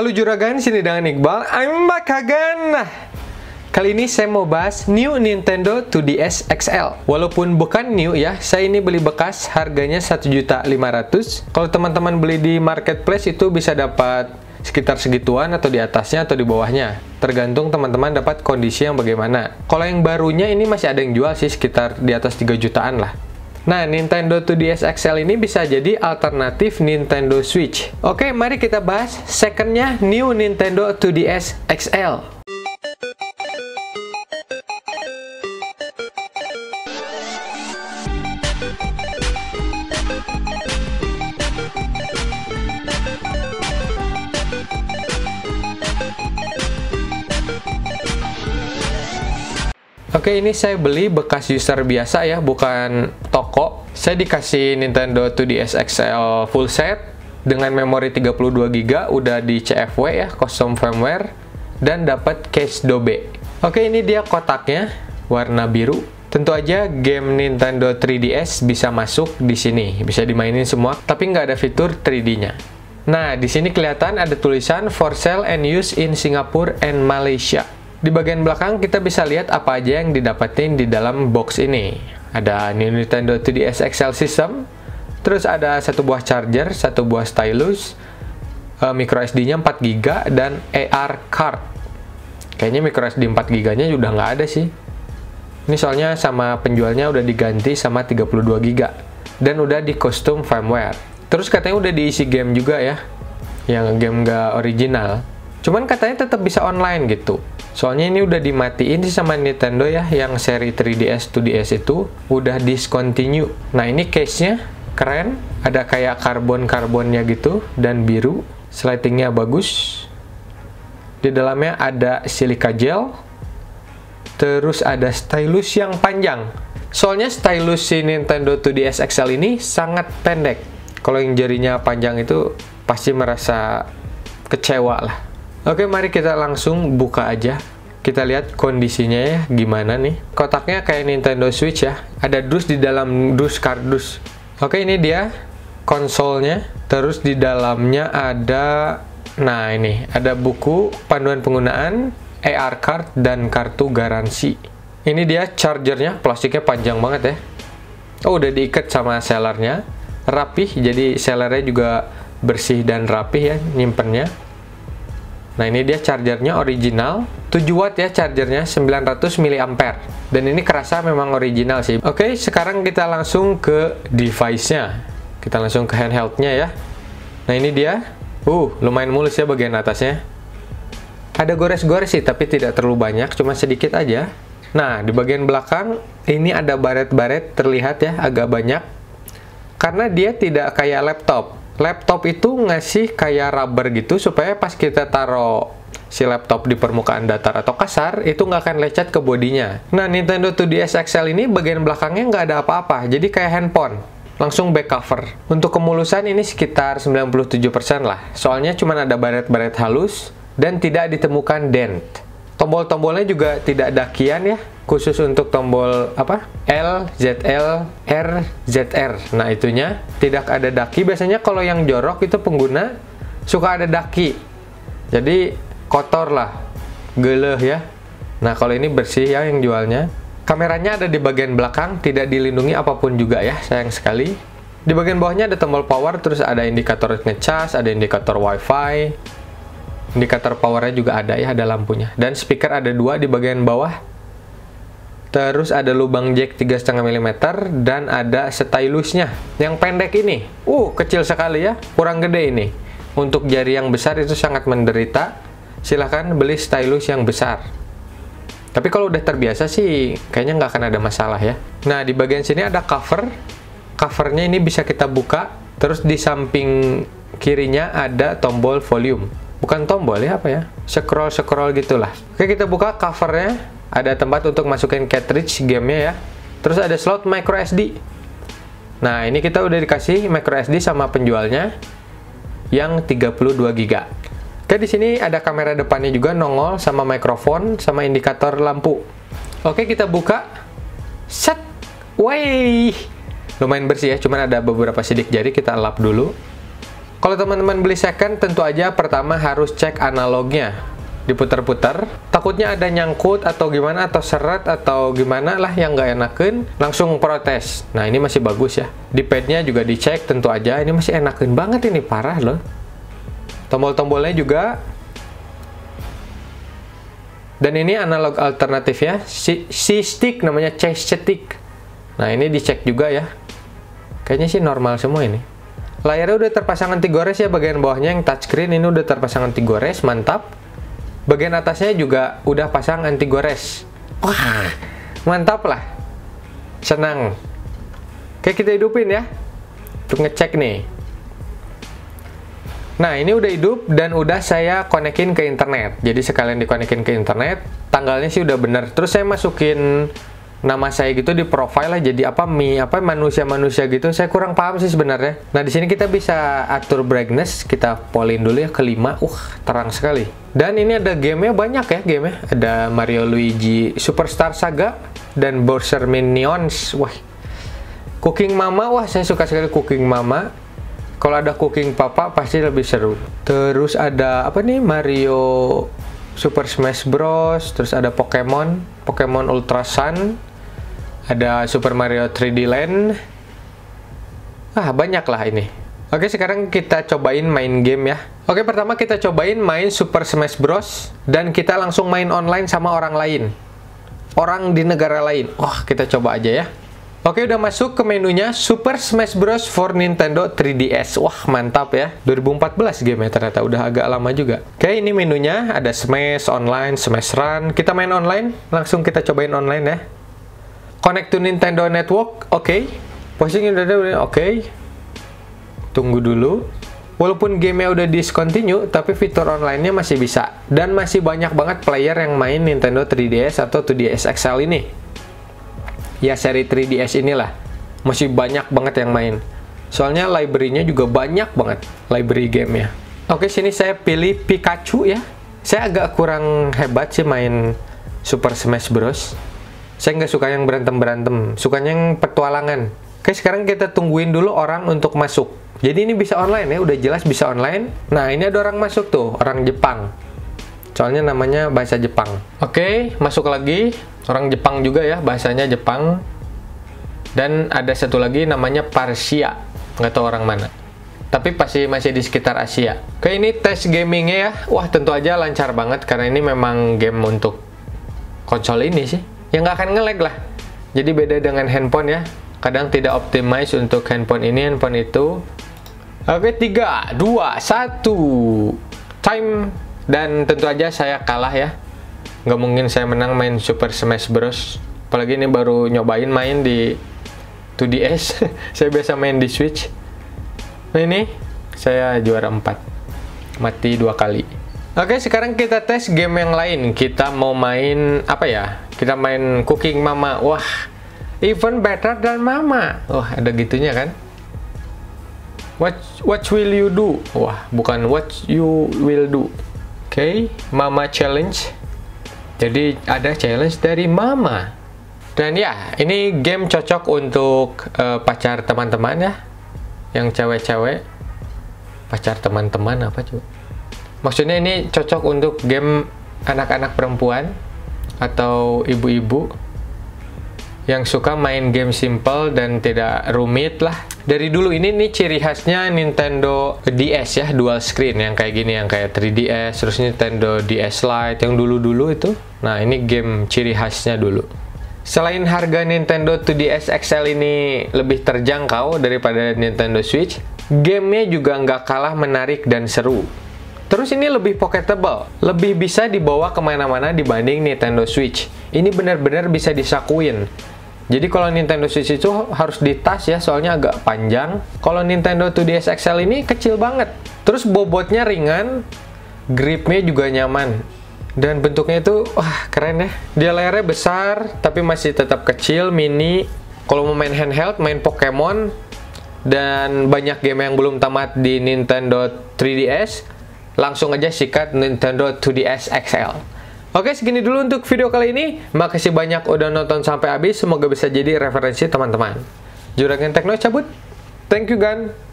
Halo Juragan, sini dengan Iqbal. I'm back again. Kali ini saya mau bahas New Nintendo 2DS XL. Walaupun bukan new ya, saya ini beli bekas, harganya 1.500. Kalau teman-teman beli di marketplace itu bisa dapat sekitar segituan atau di atasnya atau di bawahnya. Tergantung teman-teman dapat kondisi yang bagaimana. Kalau yang barunya ini masih ada yang jual sih sekitar di atas 3 jutaan lah. Nah, Nintendo 2DS XL ini bisa jadi alternatif Nintendo Switch. Oke, mari kita bahas secondnya New Nintendo 2DS XL. Oke, ini saya beli bekas user biasa ya, bukan toko. Saya dikasih Nintendo 2DS XL full set dengan memori 32 GB, udah di CFW ya, custom firmware dan dapat case Dobe. Oke, ini dia kotaknya, warna biru. Tentu aja game Nintendo 3DS bisa masuk di sini, bisa dimainin semua, tapi nggak ada fitur 3D-nya. Nah, di sini kelihatan ada tulisan for sale and use in Singapore and Malaysia. Di bagian belakang kita bisa lihat apa aja yang didapetin di dalam box ini. Ada Nintendo 2DS XL System, terus ada satu buah charger, satu buah stylus, uh, micro SD-nya 4 GB dan AR card. Kayaknya micro SD 4 GB-nya udah nggak ada sih. Ini soalnya sama penjualnya udah diganti sama 32 GB dan udah di custom firmware. Terus katanya udah diisi game juga ya, yang game nggak original. Cuman katanya tetap bisa online gitu. Soalnya ini udah dimatiin sih sama Nintendo ya, yang seri 3DS 2DS itu udah discontinue. Nah ini case-nya keren, ada kayak karbon-karbonnya gitu, dan biru. Slidingnya bagus. Di dalamnya ada silica gel, terus ada stylus yang panjang. Soalnya stylus si Nintendo 2DS XL ini sangat pendek. Kalau yang jarinya panjang itu pasti merasa kecewa lah. Oke, mari kita langsung buka aja. Kita lihat kondisinya ya, gimana nih. Kotaknya kayak Nintendo Switch ya. Ada dus di dalam dus kardus. Oke, ini dia konsolnya. Terus di dalamnya ada, nah ini, ada buku panduan penggunaan, AR card, dan kartu garansi. Ini dia chargernya, plastiknya panjang banget ya. Oh, udah diikat sama sellernya. Rapih, jadi sellernya juga bersih dan rapih ya nyimpennya. Nah ini dia chargernya original. 7 watt ya chargernya 900 mAh dan ini kerasa memang original sih. Oke sekarang kita langsung ke device-nya. Kita langsung ke handheldnya ya. Nah ini dia. Uh lumayan mulus ya bagian atasnya. Ada gores-gores sih tapi tidak terlalu banyak cuma sedikit aja. Nah di bagian belakang ini ada baret-baret terlihat ya agak banyak. Karena dia tidak kayak laptop laptop itu ngasih kayak rubber gitu supaya pas kita taruh si laptop di permukaan datar atau kasar itu nggak akan lecet ke bodinya. Nah Nintendo 2DS XL ini bagian belakangnya nggak ada apa-apa, jadi kayak handphone. Langsung back cover. Untuk kemulusan ini sekitar 97% lah. Soalnya cuma ada baret-baret halus dan tidak ditemukan dent. Tombol-tombolnya juga tidak dakian ya, khusus untuk tombol apa? L, ZL, R, ZR. Nah, itunya tidak ada daki. Biasanya kalau yang jorok itu pengguna suka ada daki. Jadi kotor lah, geleh ya. Nah, kalau ini bersih ya yang jualnya. Kameranya ada di bagian belakang, tidak dilindungi apa pun juga ya, sayang sekali. Di bagian bawahnya ada tombol power, terus ada indikator ngecas, ada indikator wifi, indikator powernya juga ada ya ada lampunya dan speaker ada dua di bagian bawah terus ada lubang jack 3,5 mm dan ada stylusnya. Yang pendek ini uh kecil sekali ya kurang gede ini. Untuk jari yang besar itu sangat menderita. Silahkan beli stylus yang besar. Tapi kalau udah terbiasa sih kayaknya nggak akan ada masalah ya. Nah di bagian sini ada cover. Covernya ini bisa kita buka. Terus di samping kirinya ada tombol volume. Bukan tombol ya apa ya? Scroll scroll gitulah. Oke kita buka covernya ada tempat untuk masukin cartridge gamenya ya. Terus ada slot micro SD nah ini kita udah dikasih micro SD sama penjualnya yang 32 GB oke di sini ada kamera depannya juga nongol sama mikrofon sama indikator lampu. Oke kita buka. Set! Wih, lumayan bersih ya cuman ada beberapa sidik jari kita lap dulu. Kalau teman-teman beli second, tentu aja pertama harus cek analognya. Diputar-putar, takutnya ada nyangkut atau gimana, atau seret atau gimana lah yang nggak enakin, langsung protes. Nah ini masih bagus ya. Di padnya juga dicek tentu aja, ini masih enakin banget ini, parah loh. Tombol-tombolnya juga. Dan ini analog alternatif ya. Si, si stick namanya C stick. Nah ini dicek juga ya. Kayaknya sih normal semua ini. Layarnya udah terpasang anti gores ya bagian bawahnya yang touchscreen. Ini udah terpasang anti gores mantap bagian atasnya juga udah pasang anti gores wah mantap lah senang oke kita hidupin ya untuk ngecek nih Nah, ini udah hidup dan udah saya konekin ke internet. Jadi sekalian dikonekin ke internet, tanggalnya sih udah bener. Terus saya masukin nama saya gitu di profile lah jadi apa mi apa manusia-manusia gitu. Saya kurang paham sih sebenarnya. Nah, di sini kita bisa atur brightness, kita polin dulu ya ke 5. Uh, terang sekali. Dan ini ada gamenya banyak ya gamenya. Ada Mario Luigi Superstar Saga dan Bowser Minions. Wah. Cooking Mama, wah saya suka sekali Cooking Mama kalau ada cooking papa pasti lebih seru. Terus ada apa nih Mario Super Smash Bros. Terus ada Pokemon, Pokemon Ultra Sun, ada Super Mario 3D Land. Ah banyak lah ini. Oke sekarang kita cobain main game ya. Oke pertama kita cobain main Super Smash Bros. Dan kita langsung main online sama orang lain. Orang di negara lain. Wah kita coba aja ya. Oke udah masuk ke menunya Super Smash Bros. for Nintendo 3DS Wah mantap ya. 2014 game ya ternyata. Udah agak lama juga. Oke ini menunya. Ada Smash Online, Smash Run. Kita main online. Langsung kita cobain online ya. Connect to Nintendo Network. Oke. Posting udah ada Oke Tunggu dulu. Walaupun gamenya udah discontinue, tapi fitur online-nya masih bisa. Dan masih banyak banget player yang main Nintendo 3DS atau 2DS XL ini. Ya seri 3DS inilah. Masih banyak banget yang main. Soalnya library-nya juga banyak banget library game ya oke sini saya pilih Pikachu ya. Saya agak kurang hebat sih main Super Smash Bros. Saya nggak suka yang berantem-berantem sukanya yang petualangan. Oke sekarang kita tungguin dulu orang untuk masuk jadi ini bisa online ya udah jelas bisa online. Nah ini ada orang masuk tuh orang Jepang. Soalnya namanya bahasa Jepang. Oke masuk lagi. Orang Jepang juga ya bahasanya Jepang. Dan ada satu lagi namanya Parsia. Nggak tahu orang mana. Tapi pasti masih di sekitar Asia. Oke ini tes gamingnya ya. Wah tentu aja lancar banget karena ini memang game untuk konsol ini sih. Yang nggak akan ngelag lah. Jadi beda dengan handphone ya. Kadang tidak optimize untuk handphone ini handphone itu oke 3 2 1 time. Dan tentu aja saya kalah ya. Nggak mungkin saya menang main Super Smash Bros. Apalagi ini baru nyobain main di 2DS saya biasa main di Switch. Nah ini saya juara 4 mati dua kali. Oke sekarang kita tes game yang lain. Kita mau main apa ya? Kita main Cooking Mama. Wah even better than Mama. Wah ada gitunya kan what what will you do wah bukan what you will do oke okay. Mama challenge jadi ada challenge dari mama. Dan ya, ini game cocok untuk uh, pacar teman-teman ya. Yang cewek-cewek. Pacar teman-teman apa juga. Maksudnya ini cocok untuk game anak-anak perempuan atau ibu-ibu yang suka main game simple dan tidak rumit lah. Dari dulu ini nih ciri khasnya Nintendo DS ya, dual screen yang kayak gini, yang kayak 3DS, terus Nintendo DS Lite yang dulu-dulu itu. Nah, ini game ciri khasnya dulu. Selain harga Nintendo 2DS XL ini lebih terjangkau daripada Nintendo Switch, gamenya juga nggak kalah menarik dan seru. Terus ini lebih pocketable, lebih bisa dibawa ke mana-mana dibanding Nintendo Switch. Ini benar-benar bisa disakuin. Jadi kalau Nintendo Switch itu harus di tas ya, soalnya agak panjang. Kalau Nintendo 2DS XL ini kecil banget. Terus bobotnya ringan, gripnya juga nyaman. Dan bentuknya itu, wah keren ya. Dia layarnya besar, tapi masih tetap kecil, mini. Kalau mau main handheld, main Pokemon, dan banyak game yang belum tamat di Nintendo 3DS, langsung aja sikat Nintendo 2DS XL. Oke, segini dulu untuk video kali ini. Makasih banyak udah nonton sampai habis. Semoga bisa jadi referensi teman-teman. Juragan Tekno cabut. Thank you, Gan.